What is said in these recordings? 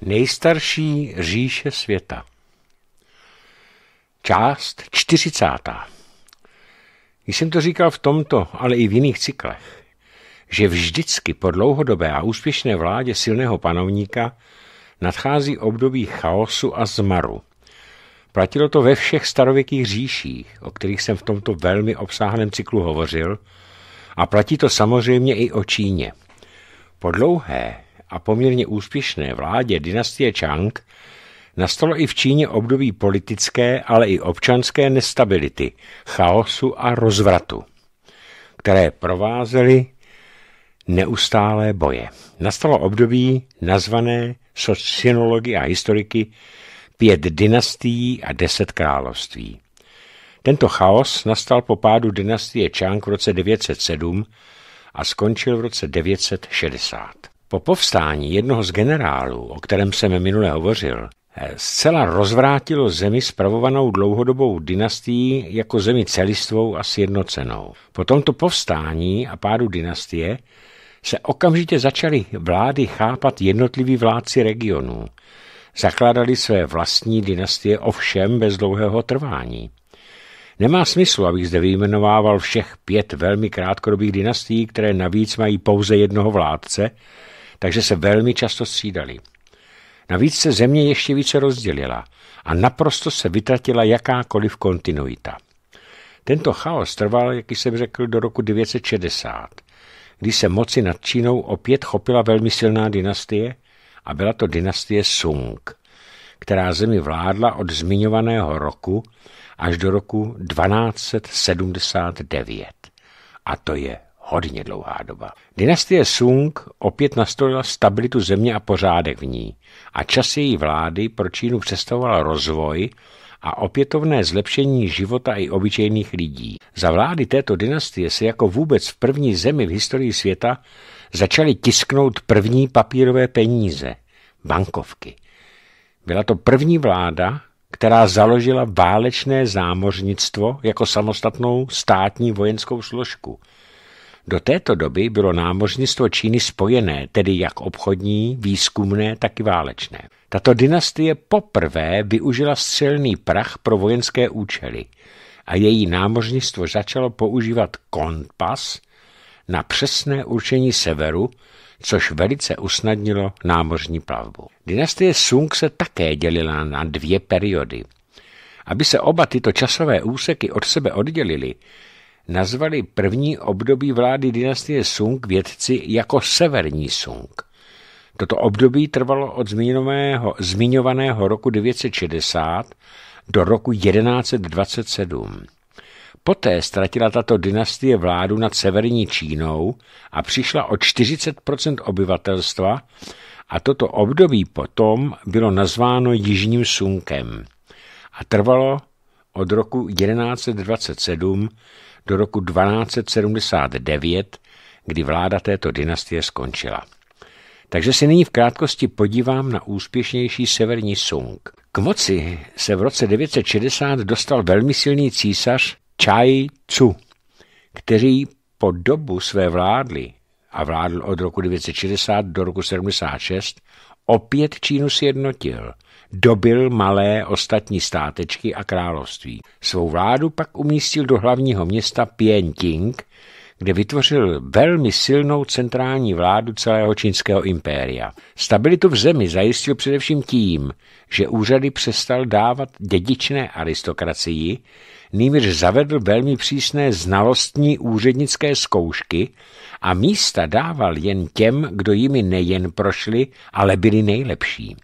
Nejstarší říše světa Část čtyřicátá Když jsem to říkal v tomto, ale i v jiných cyklech, že vždycky po dlouhodobé a úspěšné vládě silného panovníka nadchází období chaosu a zmaru. Platilo to ve všech starověkých říších, o kterých jsem v tomto velmi obsáhlém cyklu hovořil, a platí to samozřejmě i o Číně. Po dlouhé a poměrně úspěšné vládě dynastie Chang nastalo i v Číně období politické, ale i občanské nestability, chaosu a rozvratu, které provázely neustálé boje. Nastalo období nazvané sociologi a historiky pět dynastií a deset království. Tento chaos nastal po pádu dynastie Chang v roce 907 a skončil v roce 960. Po povstání jednoho z generálů, o kterém jsem minule hovořil, zcela rozvrátilo zemi spravovanou dlouhodobou dynastií jako zemi celistvou a sjednocenou. Po tomto povstání a pádu dynastie se okamžitě začaly vlády chápat jednotliví vládci regionů. Zakládali své vlastní dynastie ovšem bez dlouhého trvání. Nemá smyslu, abych zde vyjmenovával všech pět velmi krátkodobých dynastií, které navíc mají pouze jednoho vládce, takže se velmi často střídali. Navíc se země ještě více rozdělila a naprosto se vytratila jakákoliv kontinuita. Tento chaos trval, jak jsem řekl, do roku 960, kdy se moci nad Čínou opět chopila velmi silná dynastie a byla to dynastie Sung, která zemi vládla od zmiňovaného roku až do roku 1279. A to je hodně dlouhá doba. Dynastie Sung opět nastolila stabilitu země a pořádek v ní a čas její vlády pro Čínu představoval rozvoj a opětovné zlepšení života i obyčejných lidí. Za vlády této dynastie se jako vůbec v první zemi v historii světa začaly tisknout první papírové peníze, bankovky. Byla to první vláda, která založila válečné zámořnictvo jako samostatnou státní vojenskou složku. Do této doby bylo námořnictvo Číny spojené, tedy jak obchodní, výzkumné, tak i válečné. Tato dynastie poprvé využila střelný prach pro vojenské účely a její námořnictvo začalo používat kompas na přesné určení severu, což velice usnadnilo námořní plavbu. Dynastie Sung se také dělila na dvě periody. Aby se oba tyto časové úseky od sebe oddělily, nazvali první období vlády dynastie Sung vědci jako Severní Sung. Toto období trvalo od zmiňovaného, roku 960 do roku 1127. Poté ztratila tato dynastie vládu nad severní Čínou a přišla o 40% obyvatelstva a toto období potom bylo nazváno Jižním Sunkem a trvalo od roku 1127 do roku 1279, kdy vláda této dynastie skončila. Takže se nyní v krátkosti podívám na úspěšnější severní Sung. K moci se v roce 960 dostal velmi silný císař Chai Tzu, který po dobu své vládly a vládl od roku 960 do roku 76, opět Čínu sjednotil, dobil malé ostatní státečky a království. Svou vládu pak umístil do hlavního města Pienting, kde vytvořil velmi silnou centrální vládu celého čínského impéria. Stabilitu v zemi zajistil především tím, že úřady přestal dávat dědičné aristokracii, nýmiž zavedl velmi přísné znalostní úřednické zkoušky a místa dával jen těm, kdo jimi nejen prošli, ale byli nejlepší.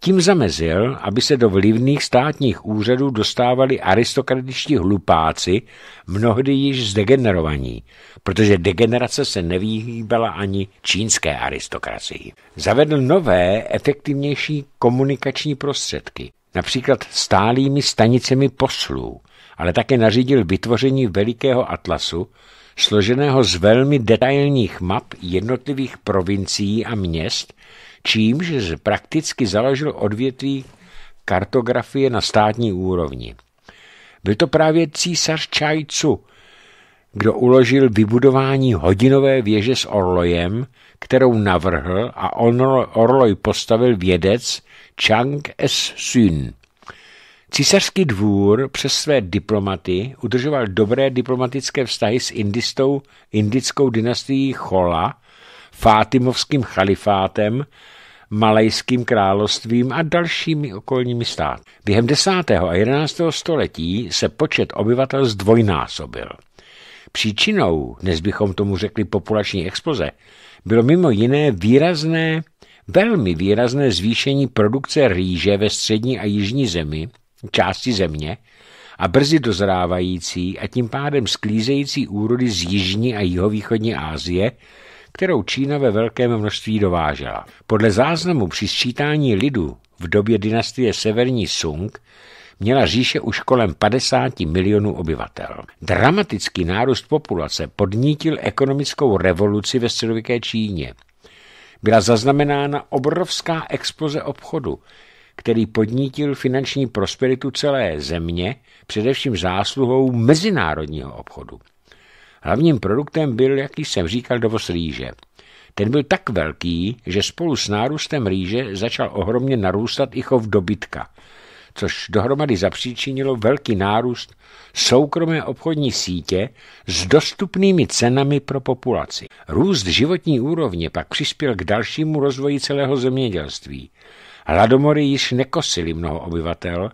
Tím zamezil, aby se do vlivných státních úřadů dostávali aristokratičtí hlupáci, mnohdy již zdegenerovaní, protože degenerace se nevýhýbala ani čínské aristokracii. Zavedl nové, efektivnější komunikační prostředky, například stálými stanicemi poslů, ale také nařídil vytvoření velikého atlasu, složeného z velmi detailních map jednotlivých provincií a měst, čímž prakticky založil odvětví kartografie na státní úrovni. Byl to právě císař Čajcu, kdo uložil vybudování hodinové věže s orlojem, kterou navrhl a orloj postavil vědec Chang Es-sun. Císařský dvůr přes své diplomaty udržoval dobré diplomatické vztahy s indistou, indickou dynastií Chola, Fátimovským chalifátem, Malajským královstvím a dalšími okolními státy. Během 10. a 11. století se počet obyvatel zdvojnásobil. Příčinou, dnes bychom tomu řekli populační exploze, bylo mimo jiné výrazné, velmi výrazné zvýšení produkce rýže ve střední a jižní zemi, části země, a brzy dozrávající a tím pádem sklízející úrody z jižní a jihovýchodní Asie, kterou Čína ve velkém množství dovážela. Podle záznamu při sčítání lidu v době dynastie Severní Sung měla říše už kolem 50 milionů obyvatel. Dramatický nárůst populace podnítil ekonomickou revoluci ve středověké Číně. Byla zaznamenána obrovská exploze obchodu, který podnítil finanční prosperitu celé země, především zásluhou mezinárodního obchodu. Hlavním produktem byl, jak jsem říkal, dovoz rýže. Ten byl tak velký, že spolu s nárůstem rýže začal ohromně narůstat i chov dobytka, což dohromady zapříčinilo velký nárůst soukromé obchodní sítě s dostupnými cenami pro populaci. Růst životní úrovně pak přispěl k dalšímu rozvoji celého zemědělství. Hladomory již nekosily mnoho obyvatel,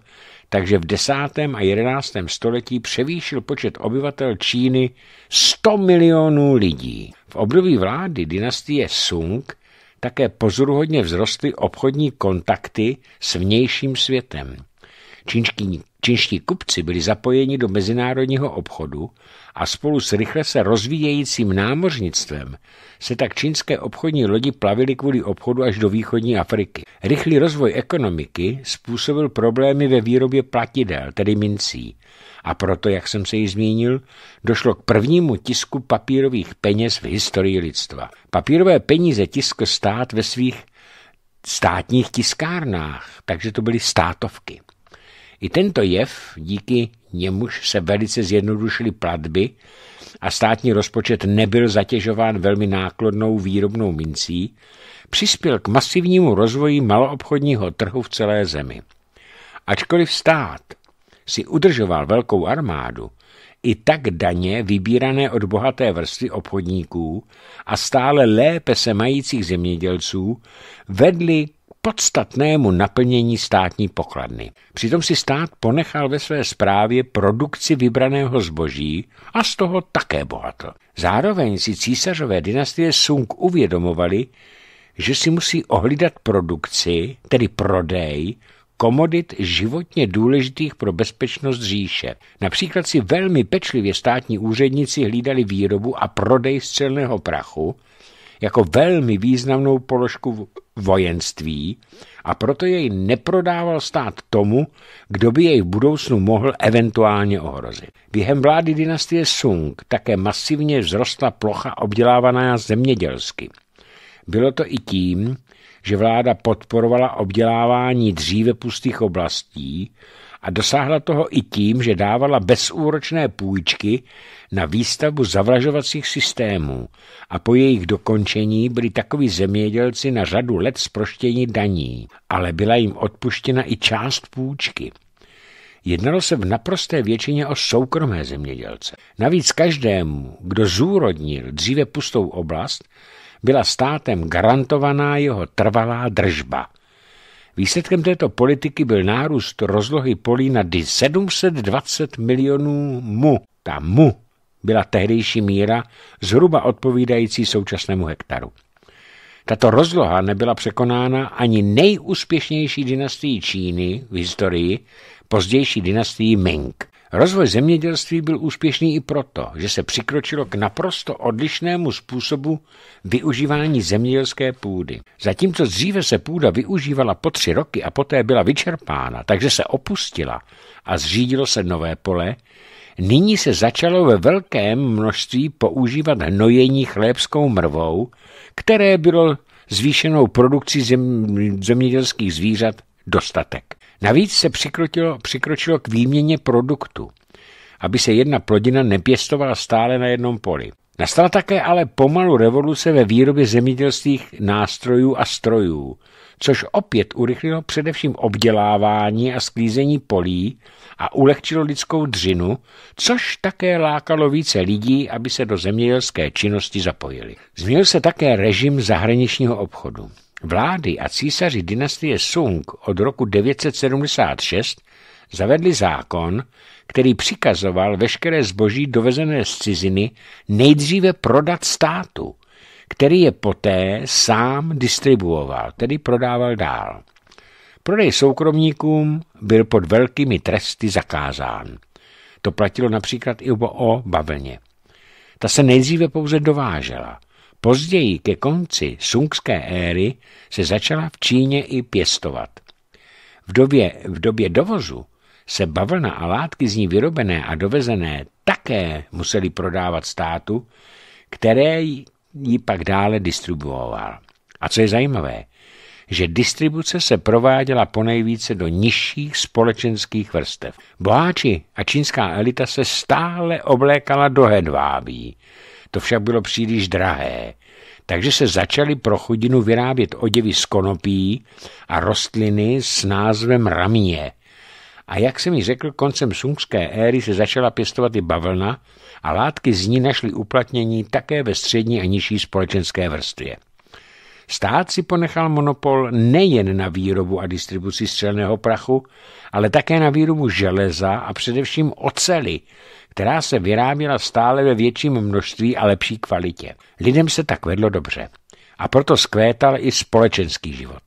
takže v desátém a jedenáctém století převýšil počet obyvatel Číny 100 milionů lidí. V období vlády dynastie Sung také pozoruhodně vzrostly obchodní kontakty s vnějším světem. Čínští, čínští kupci byli zapojeni do mezinárodního obchodu a spolu s rychle se rozvíjejícím námořnictvem se tak čínské obchodní lodi plavily kvůli obchodu až do východní Afriky. Rychlý rozvoj ekonomiky způsobil problémy ve výrobě platidel, tedy mincí. A proto, jak jsem se již zmínil, došlo k prvnímu tisku papírových peněz v historii lidstva. Papírové peníze tiskl stát ve svých státních tiskárnách, takže to byly státovky. I tento jev, díky němuž se velice zjednodušily platby a státní rozpočet nebyl zatěžován velmi nákladnou výrobnou mincí, přispěl k masivnímu rozvoji maloobchodního trhu v celé zemi. Ačkoliv stát si udržoval velkou armádu, i tak daně vybírané od bohaté vrstvy obchodníků a stále lépe se majících zemědělců vedly podstatnému naplnění státní pokladny. Přitom si stát ponechal ve své správě produkci vybraného zboží a z toho také bohatl. Zároveň si císařové dynastie Sung uvědomovali, že si musí ohlídat produkci, tedy prodej, komodit životně důležitých pro bezpečnost říše. Například si velmi pečlivě státní úředníci hlídali výrobu a prodej střelného prachu, jako velmi významnou položku vojenství a proto jej neprodával stát tomu, kdo by jej v budoucnu mohl eventuálně ohrozit. Během vlády dynastie Sung také masivně vzrostla plocha obdělávaná zemědělsky. Bylo to i tím, že vláda podporovala obdělávání dříve pustých oblastí a dosáhla toho i tím, že dávala bezúročné půjčky na výstavbu zavlažovacích systémů a po jejich dokončení byli takoví zemědělci na řadu let zproštění daní, ale byla jim odpuštěna i část půjčky. Jednalo se v naprosté většině o soukromé zemědělce. Navíc každému, kdo zúrodnil dříve pustou oblast, byla státem garantovaná jeho trvalá držba – Výsledkem této politiky byl nárůst rozlohy polí na 720 milionů mu. Ta mu byla tehdejší míra zhruba odpovídající současnému hektaru. Tato rozloha nebyla překonána ani nejúspěšnější dynastií Číny v historii, pozdější dynastií Ming. Rozvoj zemědělství byl úspěšný i proto, že se přikročilo k naprosto odlišnému způsobu využívání zemědělské půdy. Zatímco dříve se půda využívala po tři roky a poté byla vyčerpána, takže se opustila a zřídilo se nové pole, nyní se začalo ve velkém množství používat hnojení chlébskou mrvou, které bylo zvýšenou produkcí zem, zemědělských zvířat dostatek. Navíc se přikročilo, přikročilo k výměně produktu aby se jedna plodina nepěstovala stále na jednom poli. Nastala také ale pomalu revoluce ve výrobě zemědělských nástrojů a strojů, což opět urychlilo především obdělávání a sklízení polí a ulehčilo lidskou dřinu, což také lákalo více lidí, aby se do zemědělské činnosti zapojili. Změnil se také režim zahraničního obchodu. Vlády a císaři dynastie Sung od roku 976 zavedli zákon, který přikazoval veškeré zboží dovezené z ciziny nejdříve prodat státu, který je poté sám distribuoval, tedy prodával dál. Prodej soukromníkům byl pod velkými tresty zakázán. To platilo například i o bavlně. Ta se nejdříve pouze dovážela. Později ke konci sungské éry se začala v Číně i pěstovat. V době, v době dovozu se bavlna a látky z ní vyrobené a dovezené také museli prodávat státu, které ji pak dále distribuoval. A co je zajímavé, že distribuce se prováděla ponejvíce do nižších společenských vrstev. Boháči a čínská elita se stále oblékala do hedvábí. To však bylo příliš drahé, takže se začaly pro chudinu vyrábět oděvy z konopí a rostliny s názvem ramie. A jak jsem mi řekl, koncem sungské éry se začala pěstovat i bavlna a látky z ní našly uplatnění také ve střední a nižší společenské vrstvě. Stát si ponechal monopol nejen na výrobu a distribuci střelného prachu, ale také na výrobu železa a především ocely, která se vyráběla stále ve větším množství a lepší kvalitě. Lidem se tak vedlo dobře. A proto skvétal i společenský život.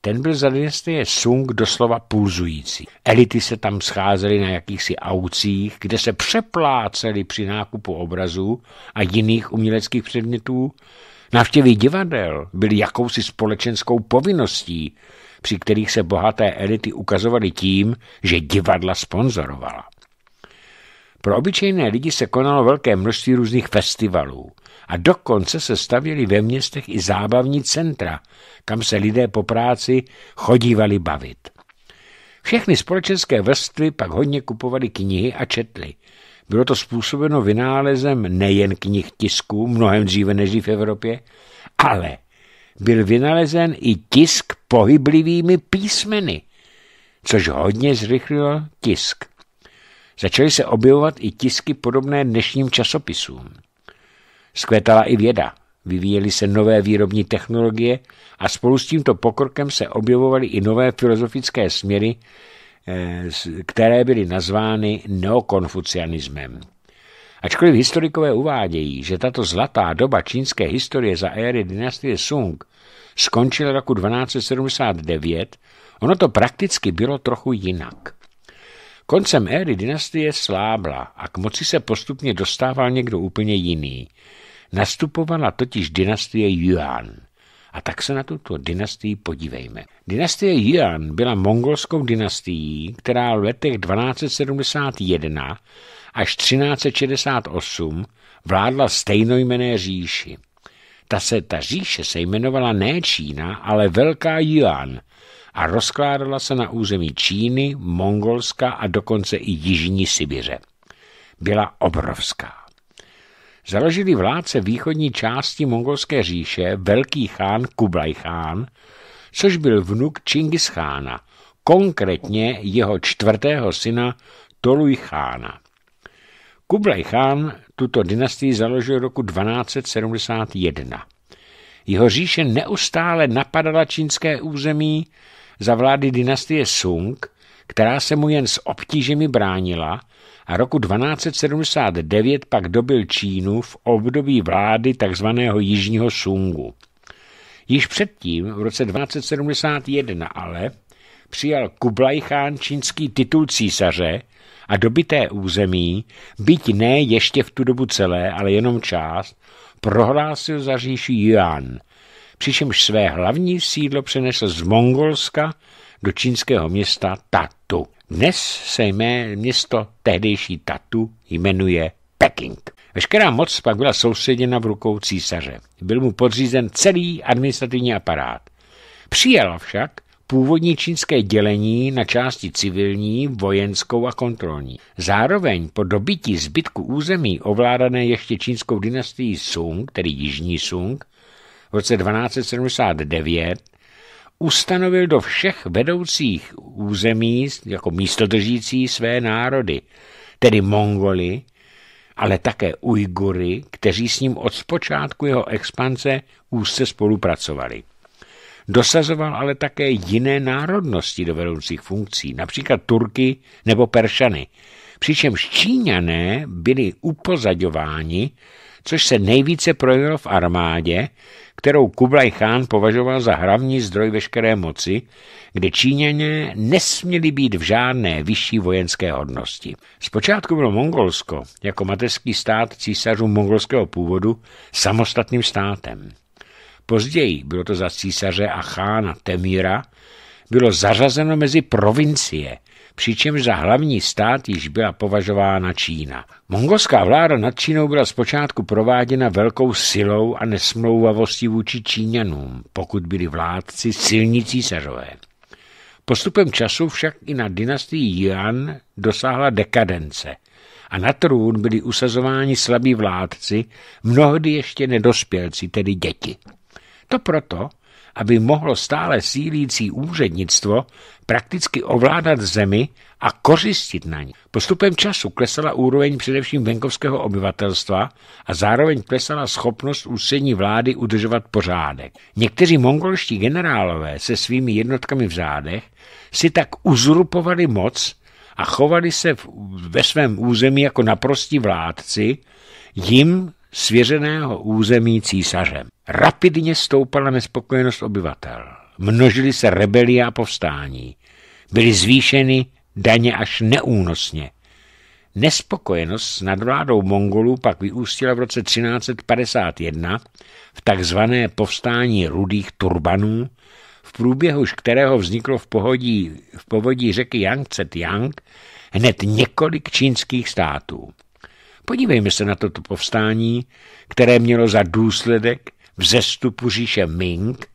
Ten byl za dynastie Sung doslova pulzující. Elity se tam scházely na jakýchsi aucích, kde se přepláceli při nákupu obrazů a jiných uměleckých předmětů. Návštěvy divadel byly jakousi společenskou povinností, při kterých se bohaté elity ukazovaly tím, že divadla sponzorovala. Pro obyčejné lidi se konalo velké množství různých festivalů a dokonce se stavěly ve městech i zábavní centra, kam se lidé po práci chodívali bavit. Všechny společenské vrstvy pak hodně kupovali knihy a četli. Bylo to způsobeno vynálezem nejen knih tisku, mnohem dříve než v Evropě, ale byl vynalezen i tisk pohyblivými písmeny, což hodně zrychlilo tisk. Začaly se objevovat i tisky podobné dnešním časopisům. Skvětala i věda, vyvíjely se nové výrobní technologie a spolu s tímto pokrokem se objevovaly i nové filozofické směry, eh, které byly nazvány neokonfucianismem. Ačkoliv historikové uvádějí, že tato zlatá doba čínské historie za éry dynastie Sung skončila roku 1279, ono to prakticky bylo trochu jinak. Koncem éry dynastie slábla a k moci se postupně dostával někdo úplně jiný. Nastupovala totiž dynastie Yuan. A tak se na tuto dynastii podívejme. Dynastie Yuan byla mongolskou dynastií, která v letech 1271 až 1368 vládla stejnojmené říši. Ta se ta říše se jmenovala ne Čína, ale Velká Yuan a rozkládala se na území Číny, Mongolska a dokonce i Jižní Sibiře. Byla obrovská. Založili vládce východní části mongolské říše velký chán Kublaj chán, což byl vnuk Čingis chána, konkrétně jeho čtvrtého syna Toluj chána. Kublaj chán tuto dynastii založil roku 1271. Jeho říše neustále napadala čínské území za vlády dynastie Sung, která se mu jen s obtížemi bránila a roku 1279 pak dobil Čínu v období vlády tzv. Jižního Sungu. Již předtím, v roce 1271 ale, přijal Kublai Khan čínský titul císaře a dobité území, byť ne ještě v tu dobu celé, ale jenom část, prohlásil za říši Yuan, přičemž své hlavní sídlo přenesl z Mongolska do čínského města Tatu. Dnes se jmé město tehdejší Tatu jmenuje Peking. Veškerá moc pak byla soustředěna v rukou císaře. Byl mu podřízen celý administrativní aparát. Přijal však původní čínské dělení na části civilní, vojenskou a kontrolní. Zároveň po dobytí zbytku území ovládané ještě čínskou dynastií Sung, tedy Jižní Sung, v roce 1279 ustanovil do všech vedoucích území jako místodržící své národy, tedy Mongoli, ale také Ujgury, kteří s ním od zpočátku jeho expanze úzce spolupracovali. Dosazoval ale také jiné národnosti do vedoucích funkcí, například Turky nebo Peršany, přičemž Číňané byli upozaďováni, což se nejvíce projevilo v armádě, kterou Kublai Khan považoval za hlavní zdroj veškeré moci, kde Číňané nesměli být v žádné vyšší vojenské hodnosti. Zpočátku bylo Mongolsko, jako mateřský stát císařů mongolského původu, samostatným státem. Později, bylo to za císaře a chána Temíra, bylo zařazeno mezi provincie, přičemž za hlavní stát již byla považována Čína. Mongolská vláda nad Čínou byla zpočátku prováděna velkou silou a nesmlouvavostí vůči Číňanům, pokud byli vládci silní císařové. Postupem času však i na dynastii Yuan dosáhla dekadence a na trůn byli usazováni slabí vládci, mnohdy ještě nedospělci, tedy děti. To proto, aby mohlo stále sílící úřednictvo prakticky ovládat zemi a kořistit na ní. Postupem času klesala úroveň především venkovského obyvatelstva a zároveň klesala schopnost ústřední vlády udržovat pořádek. Někteří mongolští generálové se svými jednotkami v zádech si tak uzurpovali moc a chovali se ve svém území jako naprostí vládci, jim svěřeného území císařem. Rapidně stoupala nespokojenost obyvatel. Množily se rebelie a povstání. Byly zvýšeny daně až neúnosně. Nespokojenost s nadvládou Mongolů pak vyústila v roce 1351 v takzvané povstání rudých turbanů, v průběhu kterého vzniklo v, pohodí, v povodí řeky Yangtze Yang hned několik čínských států. Podívejme se na toto povstání, které mělo za důsledek vzestupu říše Ming,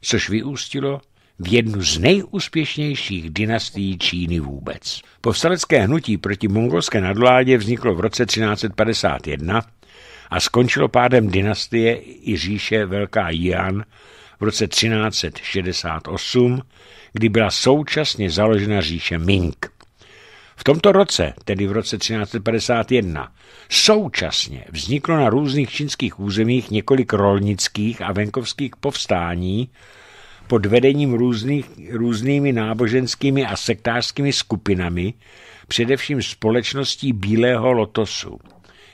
což vyústilo v jednu z nejúspěšnějších dynastií Číny vůbec. Povstalecké hnutí proti mongolské nadvládě vzniklo v roce 1351 a skončilo pádem dynastie i říše Velká Jian v roce 1368, kdy byla současně založena říše Ming. V tomto roce, tedy v roce 1351, současně vzniklo na různých čínských územích několik rolnických a venkovských povstání pod vedením různých, různými náboženskými a sektářskými skupinami, především společností Bílého lotosu.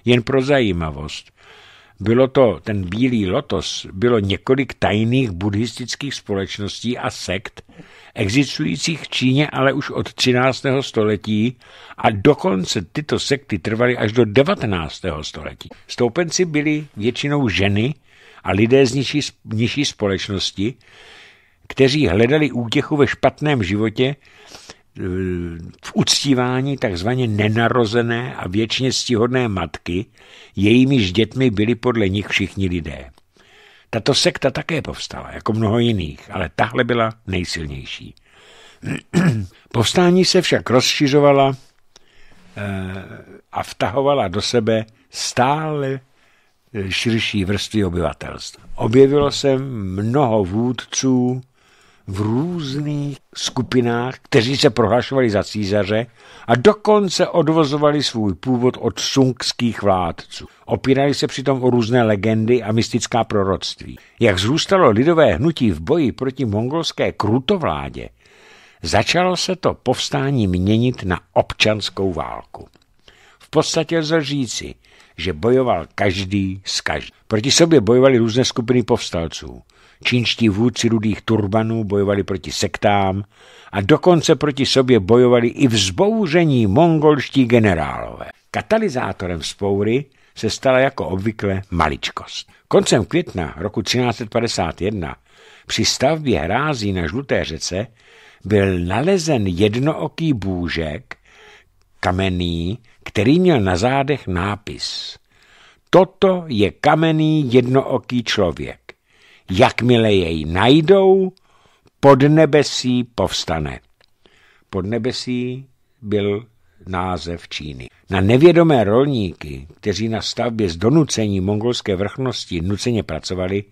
Jen pro zajímavost, bylo to, ten bílý lotos, bylo několik tajných buddhistických společností a sekt, existujících v Číně ale už od 13. století a dokonce tyto sekty trvaly až do 19. století. Stoupenci byli většinou ženy a lidé z nižší, nižší společnosti, kteří hledali útěchu ve špatném životě v uctívání takzvaně nenarozené a věčně stihodné matky, jejímiž dětmi byli podle nich všichni lidé. Tato sekta také povstala, jako mnoho jiných, ale tahle byla nejsilnější. Povstání se však rozšiřovala eh, a vtahovala do sebe stále širší vrstvy obyvatelstva. Objevilo se mnoho vůdců, v různých skupinách, kteří se prohlašovali za císaře a dokonce odvozovali svůj původ od sungských vládců. Opírali se přitom o různé legendy a mystická proroctví. Jak zrůstalo lidové hnutí v boji proti mongolské krutovládě, začalo se to povstání měnit na občanskou válku. V podstatě lze říci, že bojoval každý s každým. Proti sobě bojovali různé skupiny povstalců. Čínští vůdci rudých turbanů bojovali proti sektám a dokonce proti sobě bojovali i vzbouření mongolští generálové. Katalyzátorem spoury se stala jako obvykle maličkost. Koncem května roku 1351 při stavbě hrází na Žluté řece byl nalezen jednooký bůžek, kamenný, který měl na zádech nápis. Toto je kamenný jednooký člověk. Jakmile jej najdou, Podnebesí povstane. Podnebesí byl název Číny. Na nevědomé rolníky, kteří na stavbě z donucení mongolské vrchnosti nuceně pracovali,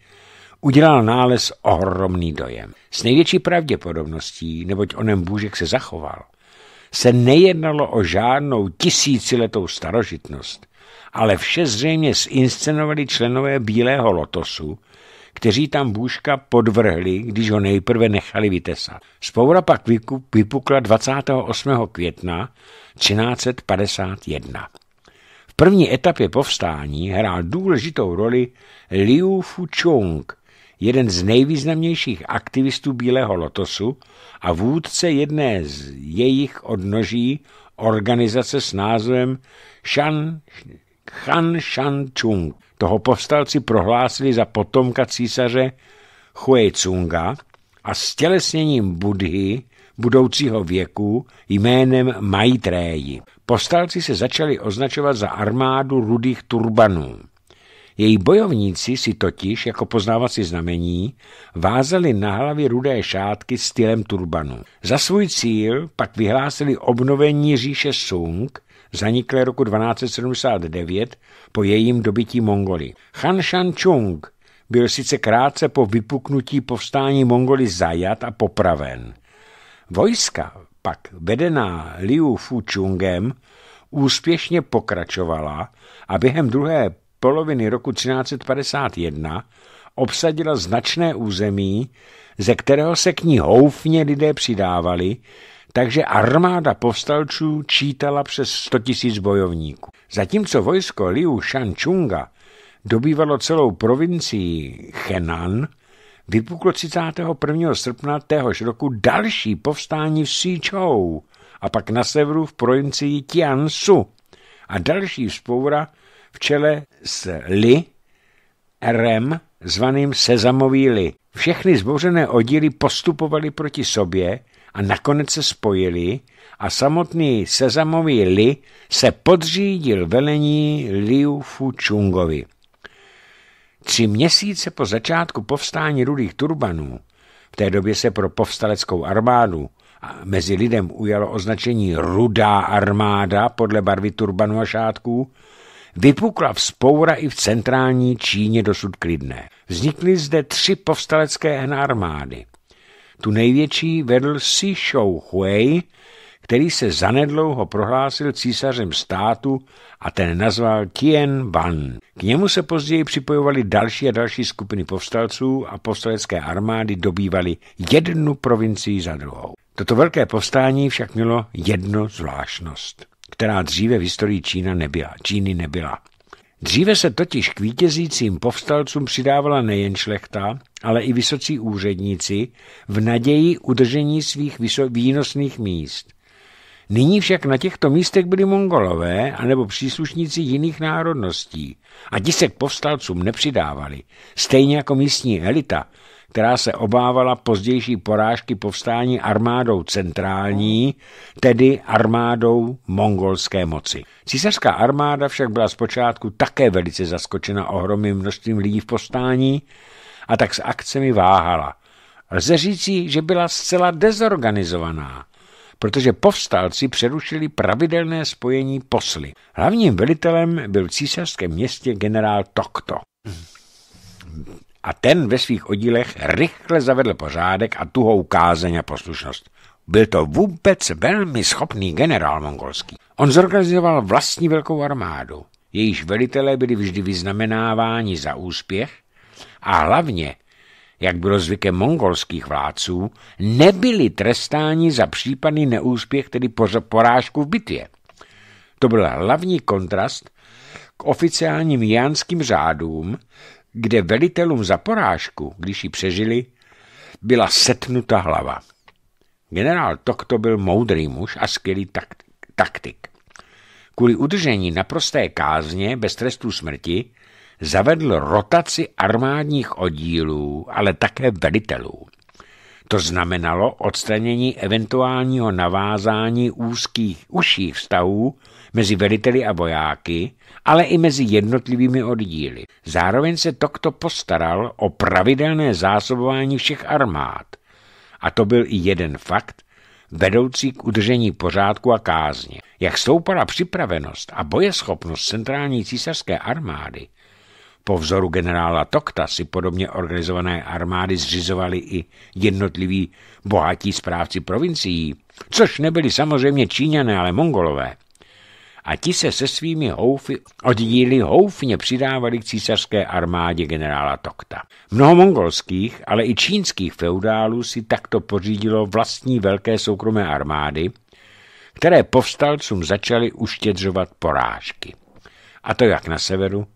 udělal nález ohromný dojem. S největší pravděpodobností, neboť onem bůžek se zachoval, se nejednalo o žádnou tisíciletou starožitnost, ale vše zřejmě zinscenovali členové Bílého lotosu, kteří tam bůžka podvrhli, když ho nejprve nechali vytesat. Spoura pak vypukla 28. května 1351. V první etapě povstání hrál důležitou roli Liu Fuchung, jeden z nejvýznamnějších aktivistů Bílého lotosu a vůdce jedné z jejich odnoží organizace s názvem Shan, Han Shan Chung. Toho povstalci prohlásili za potomka císaře Tsunga a s tělesněním Budhy budoucího věku jménem Maitréji. Povstalci se začali označovat za armádu rudých turbanů. Její bojovníci si totiž, jako poznávací znamení, vázali na hlavě rudé šátky stylem turbanu. Za svůj cíl pak vyhlásili obnovení říše Sung, zaniklé roku 1279 po jejím dobytí Mongoli. Han Shan Chung byl sice krátce po vypuknutí povstání Mongoli zajat a popraven. Vojska, pak vedená Liu Fuchungem, úspěšně pokračovala a během druhé poloviny roku 1351 obsadila značné území, ze kterého se k ní houfně lidé přidávali, takže armáda povstalců čítala přes 100 000 bojovníků. Zatímco vojsko Liu Shanchunga dobývalo celou provincii Henan, vypuklo 31. srpna téhož roku další povstání v Sichou a pak na severu v provincii Tiansu a další vzpoura v čele s Li, Rem, zvaným Sezamový Li. Všechny zbořené oddíly postupovaly proti sobě a nakonec se spojili a samotný Sezamový Li se podřídil velení Liu Fuchungovi. Tři měsíce po začátku povstání rudých turbanů, v té době se pro povstaleckou armádu a mezi lidem ujalo označení rudá armáda podle barvy turbanu a šátků, vypukla vzpoura i v centrální Číně dosud klidné. Vznikly zde tři povstalecké armády. Tu největší vedl Si Shou Hui, který se zanedlouho prohlásil císařem státu a ten nazval Tien Ban. K němu se později připojovali další a další skupiny povstalců a povstalecké armády dobývaly jednu provincii za druhou. Toto velké povstání však mělo jednu zvláštnost, která dříve v historii Čína nebyla, Číny nebyla. Dříve se totiž k vítězícím povstalcům přidávala nejen šlechta, ale i vysocí úředníci v naději udržení svých výnosných míst. Nyní však na těchto místech byli mongolové anebo příslušníci jiných národností a ti se k povstalcům nepřidávali, stejně jako místní elita, která se obávala pozdější porážky povstání armádou centrální, tedy armádou mongolské moci. Císařská armáda však byla zpočátku také velice zaskočena ohromným množstvím lidí v povstání a tak s akcemi váhala. Lze říci, že byla zcela dezorganizovaná protože povstalci přerušili pravidelné spojení posly. Hlavním velitelem byl v císařském městě generál Tokto. A ten ve svých oddílech rychle zavedl pořádek a tuhou kázeň a poslušnost. Byl to vůbec velmi schopný generál mongolský. On zorganizoval vlastní velkou armádu. Jejíž velitelé byli vždy vyznamenáváni za úspěch a hlavně jak bylo zvykem mongolských vládců, nebyli trestáni za případný neúspěch, tedy porážku v bitvě. To byl hlavní kontrast k oficiálním jánským řádům, kde velitelům za porážku, když ji přežili, byla setnuta hlava. Generál Tokto byl moudrý muž a skvělý taktik. Kvůli udržení naprosté kázně bez trestu smrti zavedl rotaci armádních oddílů, ale také velitelů. To znamenalo odstranění eventuálního navázání úzkých, užších vztahů mezi veliteli a vojáky, ale i mezi jednotlivými oddíly. Zároveň se Tokto postaral o pravidelné zásobování všech armád A to byl i jeden fakt, vedoucí k udržení pořádku a kázně. Jak stoupala připravenost a bojeschopnost centrální císařské armády, po vzoru generála Tokta si podobně organizované armády zřizovali i jednotliví bohatí správci provincií, což nebyli samozřejmě Číňané, ale Mongolové. A ti se se svými houfy oddíly houfně přidávali k císařské armádě generála Tokta. Mnoho mongolských, ale i čínských feudálů si takto pořídilo vlastní velké soukromé armády, které povstalcům začaly uštědřovat porážky. A to jak na severu,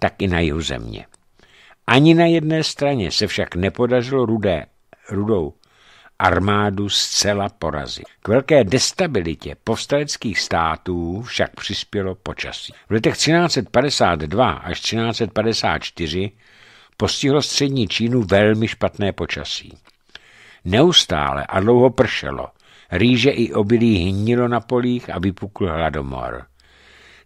tak i na jihu země. Ani na jedné straně se však nepodařilo rudé, rudou armádu zcela porazit. K velké destabilitě povstaleckých států však přispělo počasí. V letech 1352 až 1354 postihlo střední Čínu velmi špatné počasí. Neustále a dlouho pršelo, rýže i obilí hynilo na polích a vypukl hladomor.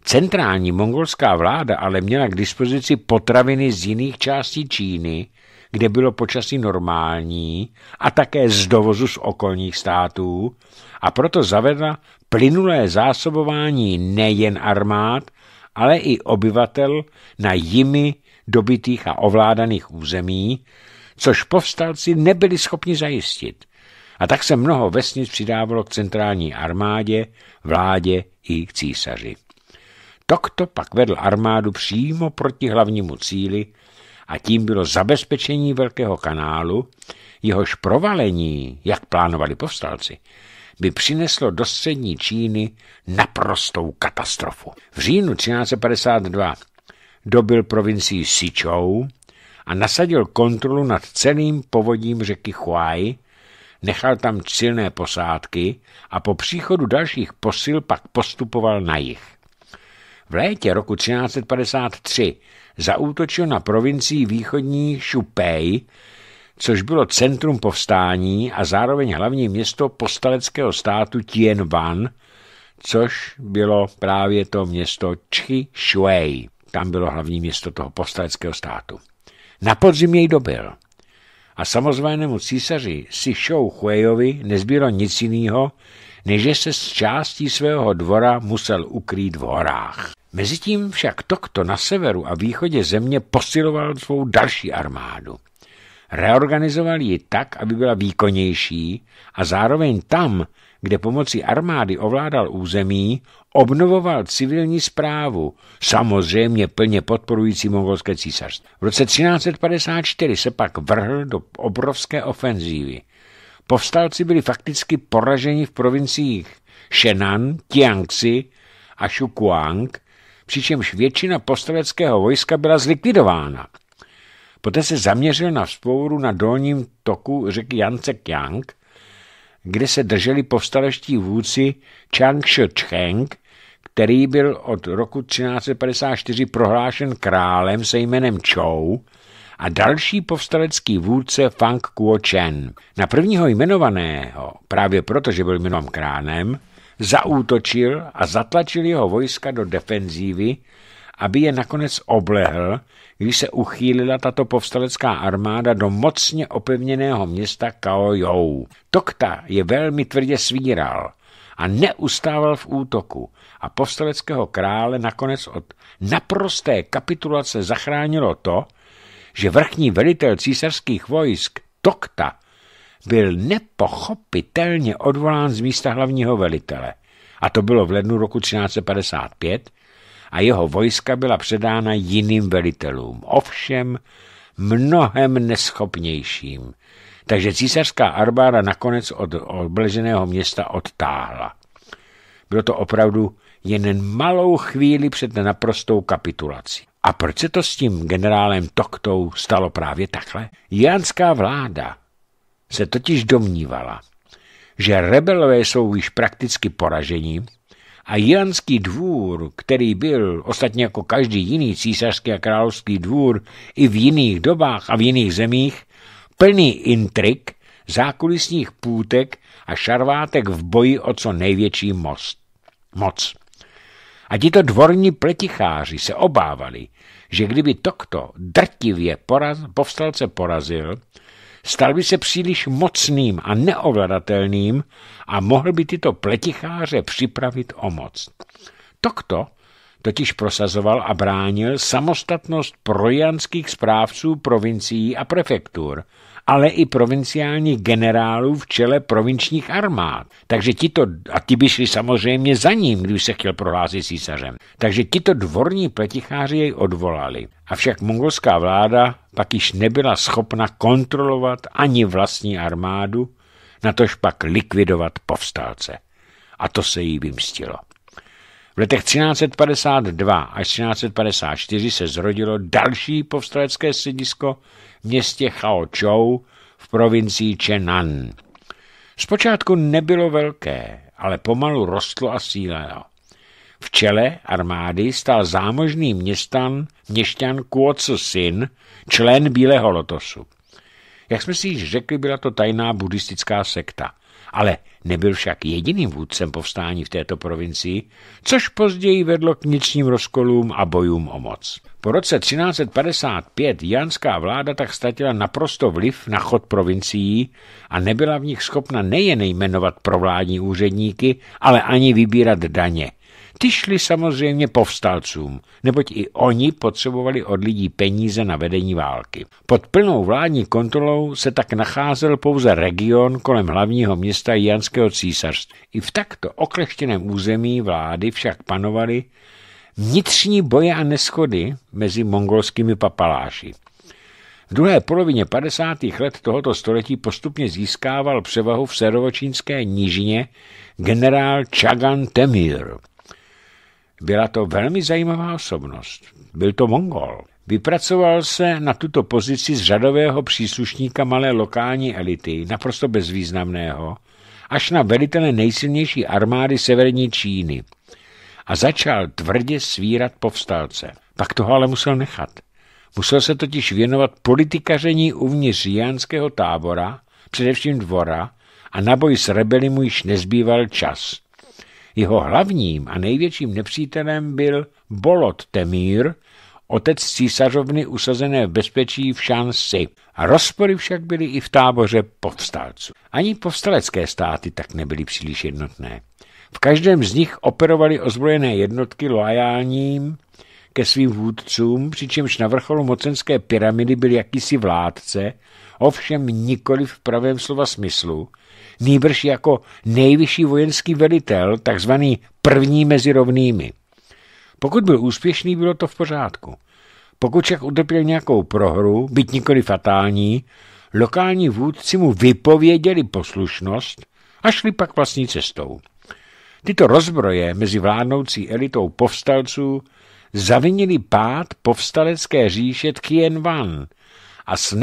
Centrální mongolská vláda ale měla k dispozici potraviny z jiných částí Číny, kde bylo počasí normální a také z dovozu z okolních států a proto zavedla plynulé zásobování nejen armád, ale i obyvatel na jimi dobitých a ovládaných území, což povstalci nebyli schopni zajistit. A tak se mnoho vesnic přidávalo k centrální armádě, vládě i k císaři. Tokto pak vedl armádu přímo proti hlavnímu cíli a tím bylo zabezpečení Velkého kanálu, jehož provalení, jak plánovali povstalci, by přineslo do střední Číny naprostou katastrofu. V říjnu 1352 dobil provincii Sičou a nasadil kontrolu nad celým povodím řeky Huai, nechal tam silné posádky a po příchodu dalších posil pak postupoval na jih. V létě roku 1353 zaútočil na provincii východní Šupej, což bylo centrum povstání a zároveň hlavní město postaleckého státu Tien Van, což bylo právě to město Chi Shui. Tam bylo hlavní město toho povstaleckého státu. Na podzim jej dobil. A samozvanému císaři Si Shou Huejovi nezbylo nic jiného, než se z částí svého dvora musel ukrýt v horách. Mezitím však Tokto na severu a východě země posiloval svou další armádu. Reorganizoval ji tak, aby byla výkonnější a zároveň tam, kde pomocí armády ovládal území, obnovoval civilní zprávu, samozřejmě plně podporující mongolské císařství. V roce 1354 se pak vrhl do obrovské ofenzívy. Povstalci byli fakticky poraženi v provinciích Shenan, Tiangxi a Shukuang, přičemž většina posteleckého vojska byla zlikvidována. Poté se zaměřil na vzpouru na dolním toku řeky Yangtze Kiang, kde se drželi povstaleští vůdci Chang Shi-cheng, který byl od roku 1354 prohlášen králem se jménem Chou a další povstalecký vůdce Fang Kuo Chen. Na prvního jmenovaného, právě proto, že byl jmenován králem, zaútočil a zatlačil jeho vojska do defenzívy, aby je nakonec oblehl, když se uchýlila tato povstalecká armáda do mocně opevněného města Kaojou. Tokta je velmi tvrdě svíral a neustával v útoku a povstaleckého krále nakonec od naprosté kapitulace zachránilo to, že vrchní velitel císařských vojsk Tokta byl nepochopitelně odvolán z místa hlavního velitele. A to bylo v lednu roku 1355 a jeho vojska byla předána jiným velitelům, ovšem mnohem neschopnějším. Takže císařská armáda nakonec od obleženého města odtáhla. Bylo to opravdu jen malou chvíli před naprostou kapitulací. A proč se to s tím generálem Toktou stalo právě takhle? Jánská vláda se totiž domnívala, že rebelové jsou již prakticky poražení a Janský dvůr, který byl ostatně jako každý jiný císařský a královský dvůr i v jiných dobách a v jiných zemích, plný intrik, zákulisních půtek a šarvátek v boji o co největší most, moc. A tito dvorní pleticháři se obávali, že kdyby Tokto drtivě poraz, povstalce porazil, Stal by se příliš mocným a neovladatelným a mohl by tyto pleticháře připravit o moc. Tokto totiž prosazoval a bránil samostatnost projanských správců provincií a prefektur, ale i provinciálních generálů v čele provinčních armád. Takže tito, a ti by šli samozřejmě za ním, když se chtěl prohlásit císařem. Takže tito dvorní pleticháři jej odvolali. Avšak mongolská vláda pak již nebyla schopna kontrolovat ani vlastní armádu, natož pak likvidovat povstalce. A to se jí vymstilo. V letech 1352 až 1354 se zrodilo další povstalecké středisko městě Chao Chou v provincii Chenan. Zpočátku nebylo velké, ale pomalu rostlo a sílelo. V čele armády stál zámožný městan, měšťan Kuoco syn, člen Bílého lotosu. Jak jsme si již řekli, byla to tajná buddhistická sekta – ale nebyl však jediným vůdcem povstání v této provincii, což později vedlo k vnitřním rozkolům a bojům o moc. Po roce 1355 janská vláda tak ztratila naprosto vliv na chod provincií a nebyla v nich schopna nejen jmenovat provládní úředníky, ale ani vybírat daně – ty šli samozřejmě povstalcům, neboť i oni potřebovali od lidí peníze na vedení války. Pod plnou vládní kontrolou se tak nacházel pouze region kolem hlavního města Janského císařství. I v takto okleštěném území vlády však panovaly vnitřní boje a neschody mezi mongolskými papaláši. V druhé polovině 50. let tohoto století postupně získával převahu v serovočínské nížině generál Chagan Temir. Byla to velmi zajímavá osobnost. Byl to Mongol. Vypracoval se na tuto pozici z řadového příslušníka malé lokální elity, naprosto bezvýznamného, až na velitele nejsilnější armády severní Číny a začal tvrdě svírat povstalce. Pak toho ale musel nechat. Musel se totiž věnovat politikaření uvnitř jánského tábora, především dvora, a na boj s rebeli mu již nezbýval čas. Jeho hlavním a největším nepřítelem byl Bolot Temír, otec císařovny usazené v bezpečí v Šansi. Rozpory však byly i v táboře povstalců. Ani povstalecké státy tak nebyly příliš jednotné. V každém z nich operovaly ozbrojené jednotky loajálním ke svým vůdcům, přičemž na vrcholu mocenské pyramidy byl jakýsi vládce, ovšem nikoli v pravém slova smyslu, nýbrž jako nejvyšší vojenský velitel, takzvaný první mezi rovnými. Pokud byl úspěšný, bylo to v pořádku. Pokud však utrpěl nějakou prohru, byť nikoli fatální, lokální vůdci mu vypověděli poslušnost a šli pak vlastní cestou. Tyto rozbroje mezi vládnoucí elitou povstalců zavinili pád povstalecké říše Tien Van, a s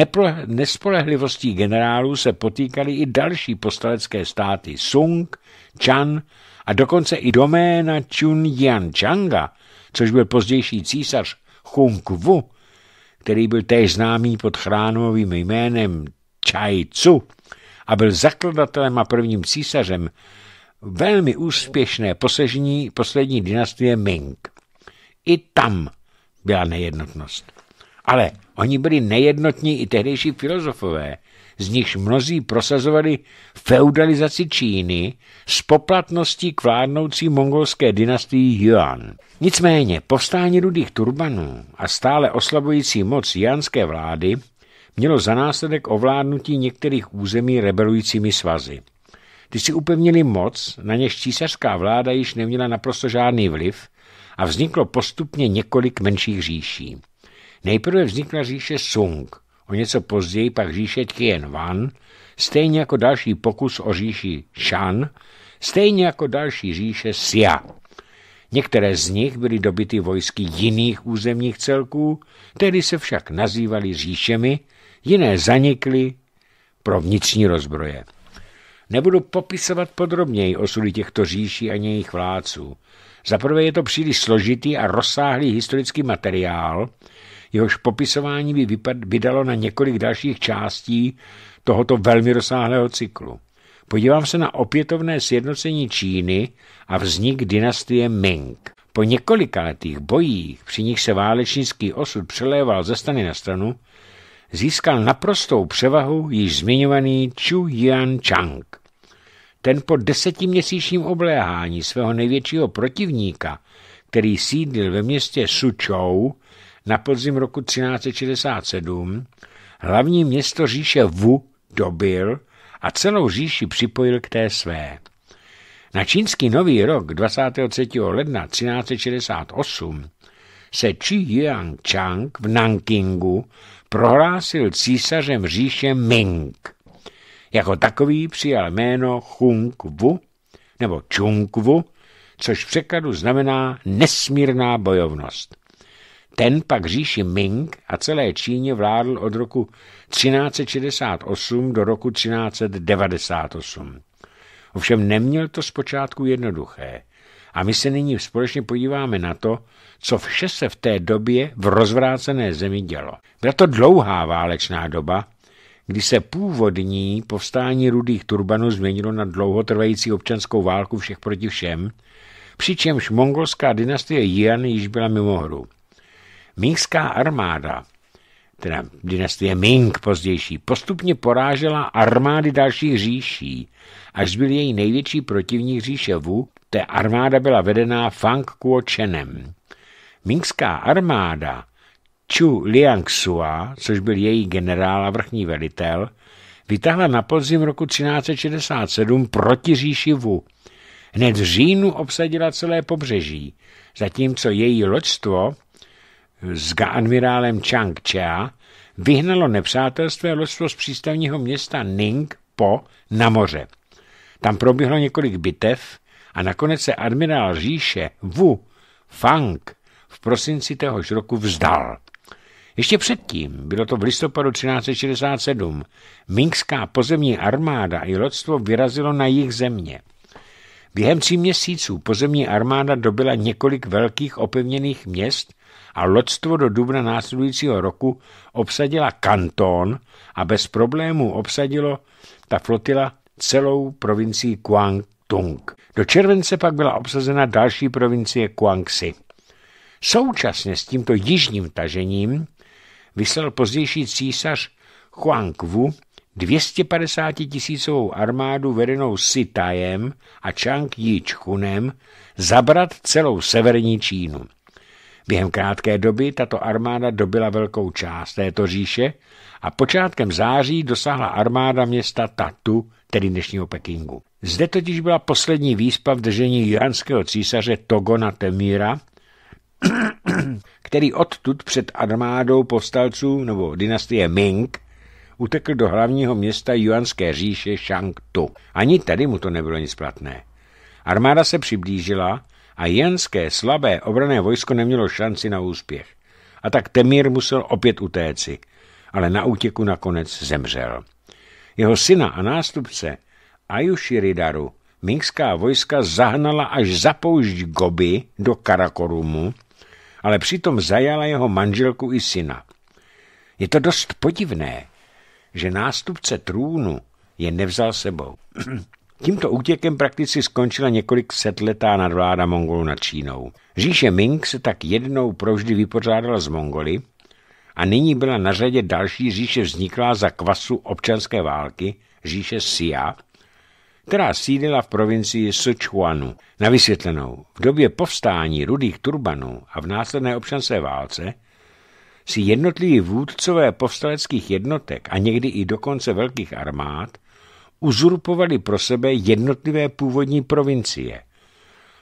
nespolehlivostí generálů se potýkali i další postalecké státy Sung, Chan a dokonce i doména Chun Yan Changa, což byl pozdější císař Hung Wu, který byl též známý pod chránovým jménem Chai Tzu a byl zakladatelem a prvním císařem velmi úspěšné posežení poslední dynastie Ming. I tam byla nejednotnost. Ale oni byli nejednotní i tehdejší filozofové, z nichž mnozí prosazovali feudalizaci Číny s poplatností k vládnoucí mongolské dynastii Yuan. Nicméně povstání rudých turbanů a stále oslabující moc jánské vlády mělo za následek ovládnutí některých území rebelujícími svazy. Ty si upevnili moc, na něž císařská vláda již neměla naprosto žádný vliv a vzniklo postupně několik menších říší. Nejprve vznikla říše Sung, o něco později pak říše Tien Wan, stejně jako další pokus o říši Shan, stejně jako další říše Sia. Některé z nich byly dobyty vojsky jiných územních celků, tedy se však nazývaly říšemi, jiné zanikly pro vnitřní rozbroje. Nebudu popisovat podrobněji osudy těchto říší a jejich vládců. Zaprvé je to příliš složitý a rozsáhlý historický materiál, jehož popisování by vydalo na několik dalších částí tohoto velmi rozsáhlého cyklu. Podívám se na opětovné sjednocení Číny a vznik dynastie Ming. Po několika letých bojích, při nich se válečnický osud přeléval ze strany na stranu, získal naprostou převahu již zmiňovaný Chu Yan Chang. Ten po desetiměsíčním obléhání svého největšího protivníka, který sídlil ve městě Suchou na podzim roku 1367, hlavní město říše Wu dobil a celou říši připojil k té své. Na čínský nový rok 23. ledna 1368 se Qi Yuan Chang v Nankingu prohlásil císařem říše Ming. Jako takový přijal jméno Hung Wu nebo Chung Wu, což v překladu znamená nesmírná bojovnost. Ten pak říši Ming a celé Číně vládl od roku 1368 do roku 1398. Ovšem neměl to zpočátku jednoduché. A my se nyní společně podíváme na to, co vše se v té době v rozvrácené zemi dělo. Byla to dlouhá válečná doba, kdy se původní povstání rudých turbanů změnilo na dlouhotrvající občanskou válku všech proti všem, přičemž mongolská dynastie Jian již byla mimo hru. Mingská armáda, teda dynastie Ming pozdější, postupně porážela armády dalších říší, až byl její největší protivník říše Wu, té armáda byla vedená Fang Kuo Chenem. Mingská armáda Chu Liangsua, což byl její generál a vrchní velitel, vytáhla na podzim roku 1367 proti říši Wu. Hned v říjnu obsadila celé pobřeží, zatímco její loďstvo s admirálem Chang Chia vyhnalo nepřátelstvé loďstvo z přístavního města Ning po na moře. Tam proběhlo několik bitev a nakonec se admirál říše Wu Fang v prosinci téhož roku vzdal. Ještě předtím, bylo to v listopadu 1367, Mingská pozemní armáda i lodstvo vyrazilo na jich země. Během tří měsíců pozemní armáda dobila několik velkých opevněných měst a loďstvo do dubna následujícího roku obsadila kanton a bez problémů obsadilo ta flotila celou provincii Guangdong. Do července pak byla obsazena další provincie Guangxi. Současně s tímto jižním tažením vyslal pozdější císař Huang Wu 250 tisícovou armádu vedenou Sitajem a Chang Yichunem zabrat celou severní Čínu. Během krátké doby tato armáda dobila velkou část této říše a počátkem září dosáhla armáda města Tatu, tedy dnešního Pekingu. Zde totiž byla poslední výspa v držení jánského císaře Togona Temíra, který odtud před armádou povstalců nebo dynastie Ming utekl do hlavního města juanské říše Shangtu. Ani tady mu to nebylo nic platné. Armáda se přiblížila a jenské slabé obrané vojsko nemělo šanci na úspěch. A tak Temír musel opět utéci, ale na útěku nakonec zemřel. Jeho syna a nástupce Ayushiridaru mingská vojska zahnala až za poušť Gobi do Karakorumu, ale přitom zajala jeho manželku i syna. Je to dost podivné, že nástupce trůnu je nevzal sebou. Tímto útěkem prakticky skončila několik setletá nadvláda Mongolů nad Čínou. Říše Ming se tak jednou provždy vypořádala z Mongoly a nyní byla na řadě další říše vzniklá za kvasu občanské války, říše Xia, která sídlila v provincii Sichuanu. Na vysvětlenou, v době povstání rudých turbanů a v následné občanské válce si jednotliví vůdcové povstaleckých jednotek a někdy i dokonce velkých armád uzurpovali pro sebe jednotlivé původní provincie.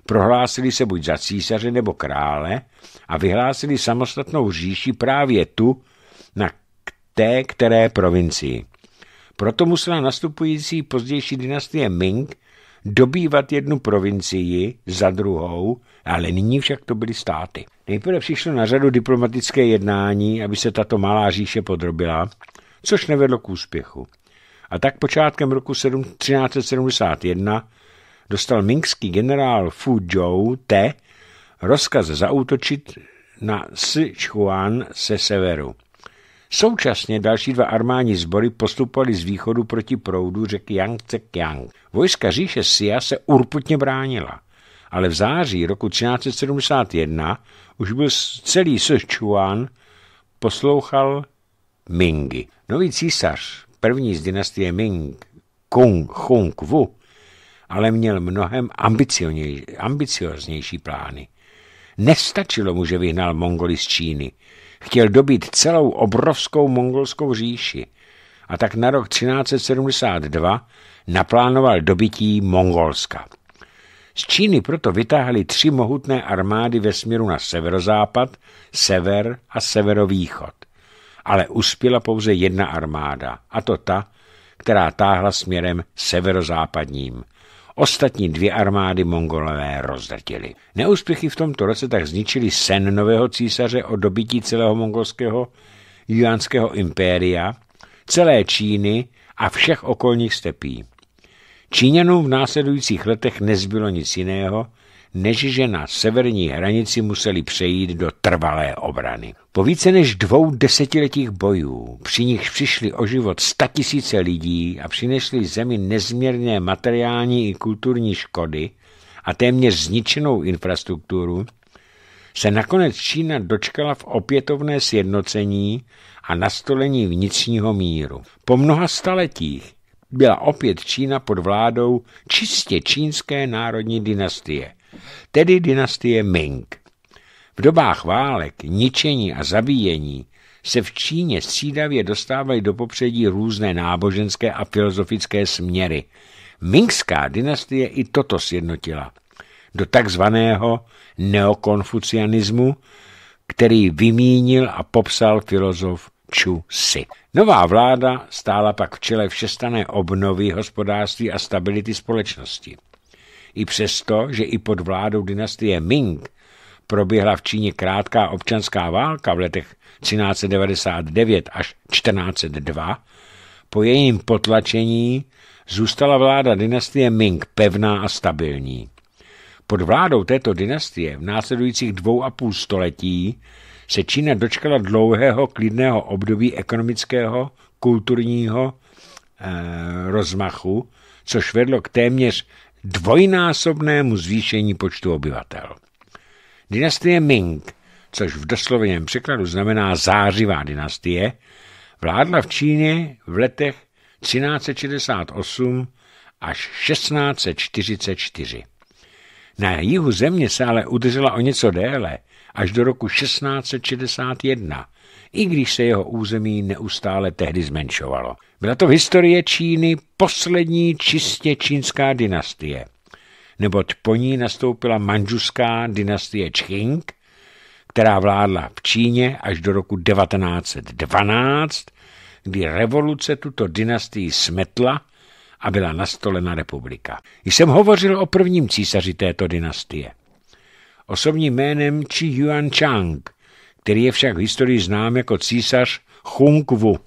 Prohlásili se buď za císaře nebo krále a vyhlásili samostatnou říši právě tu na té které provincii. Proto musela nastupující pozdější dynastie Ming dobývat jednu provincii za druhou, ale nyní však to byly státy. Nejprve přišlo na řadu diplomatické jednání, aby se tato malá říše podrobila, což nevedlo k úspěchu. A tak počátkem roku 1371 dostal mingský generál Fu Zhou Te rozkaz zaútočit na Sichuan se severu. Současně další dva armádní sbory postupovali z východu proti proudu řeky Yangtze-Kiang. Vojska říše Sia se urputně bránila, ale v září roku 1371 už byl celý Sichuan poslouchal Mingy. Nový císař, první z dynastie Ming, Kung Hung Wu, ale měl mnohem ambicioznější plány. Nestačilo mu, že vyhnal Mongoly z Číny. Chtěl dobít celou obrovskou mongolskou říši a tak na rok 1372 naplánoval dobití Mongolska. Z Číny proto vytáhli tři mohutné armády ve směru na severozápad, sever a severovýchod. Ale uspěla pouze jedna armáda, a to ta, která táhla směrem severozápadním. Ostatní dvě armády mongolové rozdrtili. Neúspěchy v tomto roce tak zničili sen nového císaře o dobití celého mongolského juánského impéria, celé Číny a všech okolních stepí. Číňanům v následujících letech nezbylo nic jiného, než že na severní hranici museli přejít do trvalé obrany. Po více než dvou desetiletích bojů, při nichž přišli o život statisíce lidí a přinesli zemi nezměrné materiální i kulturní škody a téměř zničenou infrastrukturu, se nakonec Čína dočkala v opětovné sjednocení a nastolení vnitřního míru. Po mnoha staletích byla opět Čína pod vládou čistě čínské národní dynastie, tedy dynastie Ming. V dobách válek, ničení a zabíjení se v Číně střídavě dostávaly do popředí různé náboženské a filozofické směry. Mingská dynastie i toto sjednotila do takzvaného neokonfucianismu, který vymínil a popsal filozof Chu Si. Nová vláda stála pak v čele všestané obnovy hospodářství a stability společnosti. I přesto, že i pod vládou dynastie Ming proběhla v Číně krátká občanská válka v letech 1399 až 1402, po jejím potlačení zůstala vláda dynastie Ming pevná a stabilní. Pod vládou této dynastie v následujících dvou a půl století se Čína dočkala dlouhého klidného období ekonomického, kulturního eh, rozmachu, což vedlo k téměř dvojnásobnému zvýšení počtu obyvatel. Dynastie Ming, což v dosloveném překladu znamená zářivá dynastie, vládla v Číně v letech 1368 až 1644. Na jihu země se ale udržela o něco déle, až do roku 1661, i když se jeho území neustále tehdy zmenšovalo. Byla to v historii Číny poslední čistě čínská dynastie, neboť po ní nastoupila manžuská dynastie Qing, která vládla v Číně až do roku 1912, kdy revoluce tuto dynastii smetla a byla nastolena republika. Jsem hovořil o prvním císaři této dynastie. Osobním jménem Chi Yuan Chang, který je však v historii znám jako císař Hung Wu.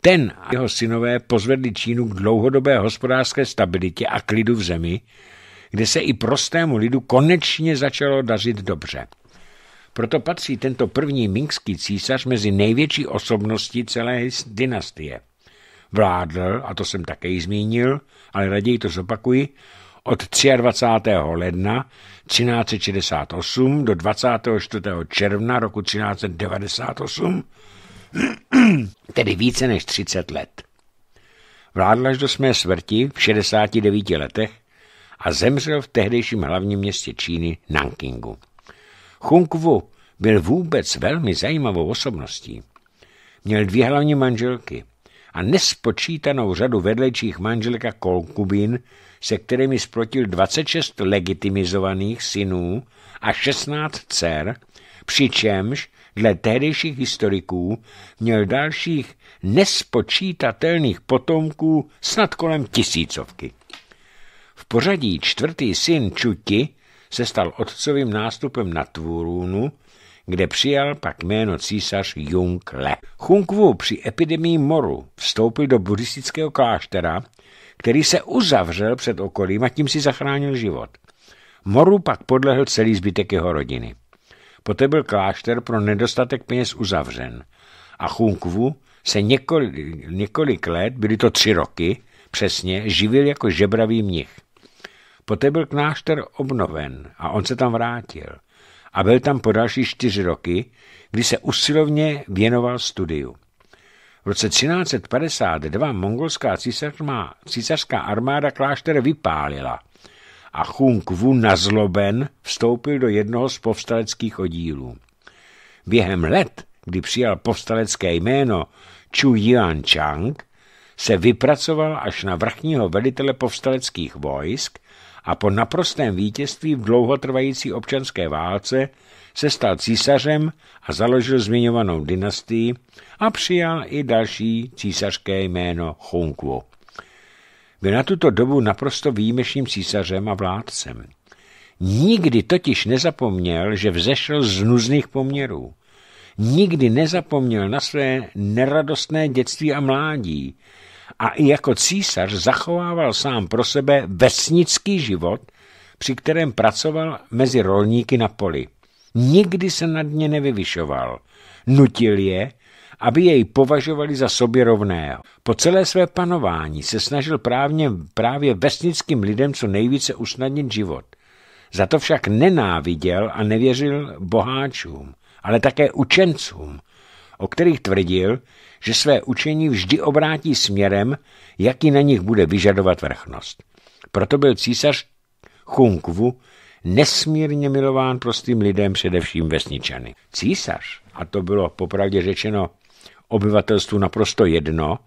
Ten a jeho synové pozvedli Čínu k dlouhodobé hospodářské stabilitě a klidu v zemi, kde se i prostému lidu konečně začalo dařit dobře. Proto patří tento první mingský císař mezi největší osobnosti celé dynastie. Vládl, a to jsem také zmínil, ale raději to zopakuji, od 23. ledna 1368 do 24. června roku 1398, tedy více než 30 let. Vládl až do své smrti v 69 letech a zemřel v tehdejším hlavním městě Číny Nankingu. Hung Wu byl vůbec velmi zajímavou osobností. Měl dvě hlavní manželky a nespočítanou řadu vedlejších manželek a konkubin, se kterými splotil 26 legitimizovaných synů a 16 dcer, přičemž dle tehdejších historiků měl dalších nespočítatelných potomků snad kolem tisícovky. V pořadí čtvrtý syn Čuti se stal otcovým nástupem na Tvůrůnu, kde přijal pak jméno císař Jung Le. Hung Wu při epidemii moru vstoupil do buddhistického kláštera, který se uzavřel před okolím a tím si zachránil život. Moru pak podlehl celý zbytek jeho rodiny. Poté byl klášter pro nedostatek peněz uzavřen a Hung Wu se několik, několik let, byly to tři roky, přesně, živil jako žebravý mnich. Poté byl klášter obnoven a on se tam vrátil a byl tam po další čtyři roky, kdy se usilovně věnoval studiu. V roce 1352 mongolská císařská armáda klášter vypálila a Hung Wu nazloben vstoupil do jednoho z povstaleckých oddílů. Během let, kdy přijal povstalecké jméno Chu Yuan Chang, se vypracoval až na vrchního velitele povstaleckých vojsk a po naprostém vítězství v dlouhotrvající občanské válce se stal císařem a založil zmiňovanou dynastii a přijal i další císařské jméno Hongwu. Byl na tuto dobu naprosto výjimečným císařem a vládcem. Nikdy totiž nezapomněl, že vzešel z nuzných poměrů. Nikdy nezapomněl na své neradostné dětství a mládí a i jako císař zachovával sám pro sebe vesnický život, při kterém pracoval mezi rolníky na poli. Nikdy se nad ně nevyvyšoval. Nutil je, aby jej považovali za sobě rovného. Po celé své panování se snažil právě, právě vesnickým lidem co nejvíce usnadnit život. Za to však nenáviděl a nevěřil boháčům, ale také učencům, o kterých tvrdil, že své učení vždy obrátí směrem, jaký na nich bude vyžadovat vrchnost. Proto byl císař Chunkvu nesmírně milován prostým lidem, především vesničany. Císař, a to bylo popravdě řečeno obyvatelstvu naprosto jedno,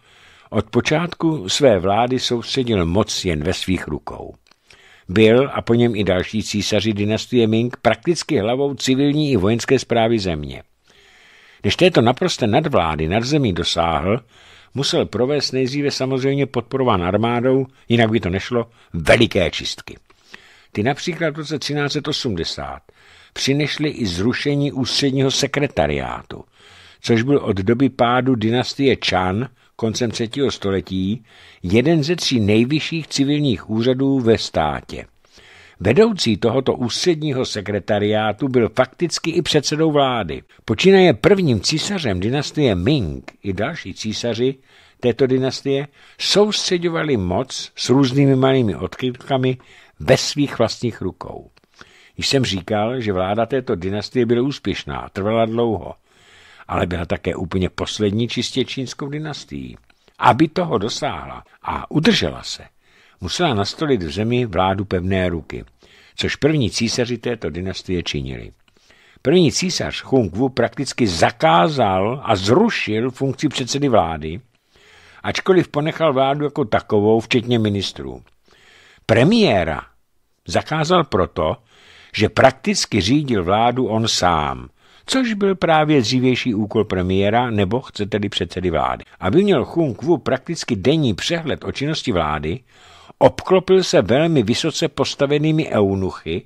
od počátku své vlády soustředil moc jen ve svých rukou. Byl a po něm i další císaři dynastie Ming prakticky hlavou civilní i vojenské zprávy země. Než této naprosté nadvlády nad zemí dosáhl, musel provést nejdříve samozřejmě podporován armádou, jinak by to nešlo, veliké čistky. Ty například v roce 1380 přinešly i zrušení ústředního sekretariátu, což byl od doby pádu dynastie Chan koncem třetího století jeden ze tří nejvyšších civilních úřadů ve státě. Vedoucí tohoto ústředního sekretariátu byl fakticky i předsedou vlády. Počínaje prvním císařem dynastie Ming i další císaři této dynastie soustředovali moc s různými malými odkrytkami ve svých vlastních rukou. Již jsem říkal, že vláda této dynastie byla úspěšná, trvala dlouho, ale byla také úplně poslední čistě čínskou dynastií. Aby toho dosáhla a udržela se, musela nastolit v zemi vládu pevné ruky, což první císaři této dynastie činili. První císař Hung Wu prakticky zakázal a zrušil funkci předsedy vlády, ačkoliv ponechal vládu jako takovou, včetně ministrů. Premiéra zakázal proto, že prakticky řídil vládu on sám, což byl právě dřívější úkol premiéra nebo chcete-li předsedy vlády. Aby měl Hung Wu prakticky denní přehled o činnosti vlády, obklopil se velmi vysoce postavenými eunuchy,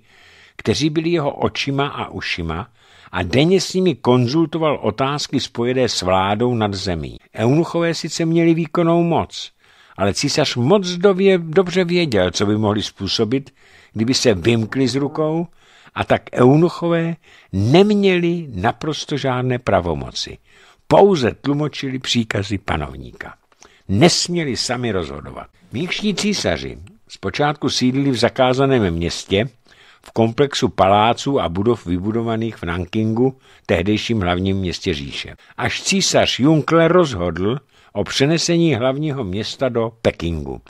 kteří byli jeho očima a ušima a denně s nimi konzultoval otázky spojené s vládou nad zemí. Eunuchové sice měli výkonnou moc, ale císař moc dově, dobře věděl, co by mohli způsobit, kdyby se vymkli z rukou, a tak eunuchové neměli naprosto žádné pravomoci. Pouze tlumočili příkazy panovníka. Nesměli sami rozhodovat. Míkšní císaři zpočátku sídlili v zakázaném městě, v komplexu paláců a budov vybudovaných v Nankingu, tehdejším hlavním městě říše. Až císař Junkle rozhodl, o přenesení hlavního města do Pekingu.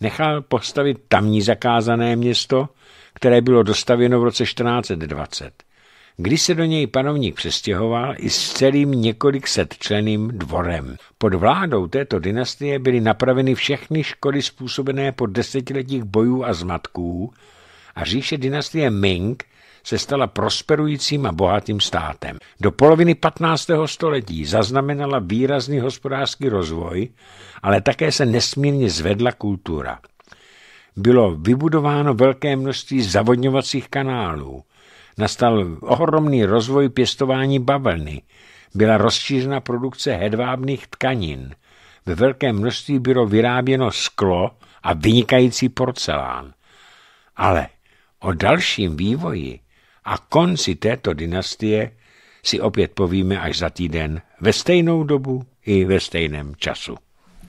Nechal postavit tamní zakázané město, které bylo dostavěno v roce 1420. Když se do něj panovník přestěhoval i s celým několik set členým dvorem. Pod vládou této dynastie byly napraveny všechny škody způsobené po desetiletích bojů a zmatků a říše dynastie Ming se stala prosperujícím a bohatým státem. Do poloviny 15. století zaznamenala výrazný hospodářský rozvoj, ale také se nesmírně zvedla kultura. Bylo vybudováno velké množství zavodňovacích kanálů, nastal ohromný rozvoj pěstování bavlny, byla rozšířena produkce hedvábných tkanin, ve velkém množství bylo vyráběno sklo a vynikající porcelán. Ale o dalším vývoji a konci této dynastie si opět povíme až za týden ve stejnou dobu i ve stejném času.